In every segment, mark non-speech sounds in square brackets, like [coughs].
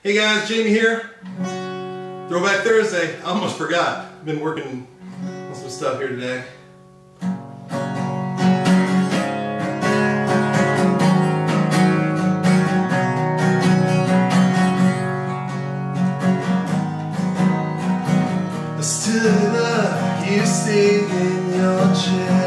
Hey guys, Jamie here. Throwback Thursday. I almost forgot. I've been working on some stuff here today. I still love you singing your chair.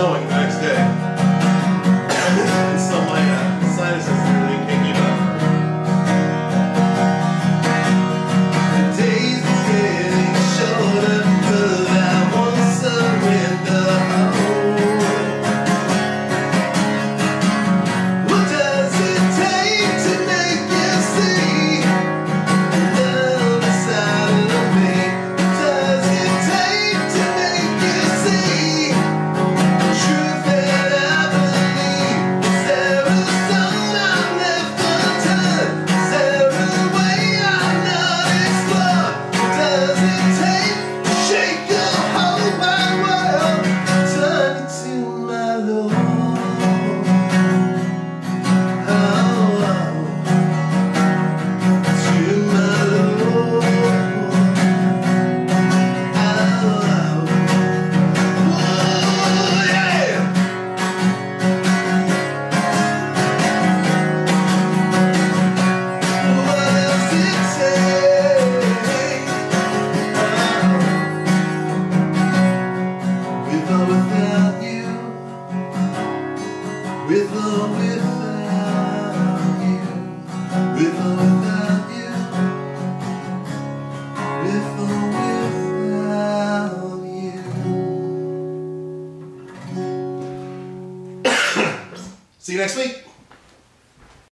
snowing the next day. but without you, with or without you, with or without you, with or without you. [coughs] See you next week.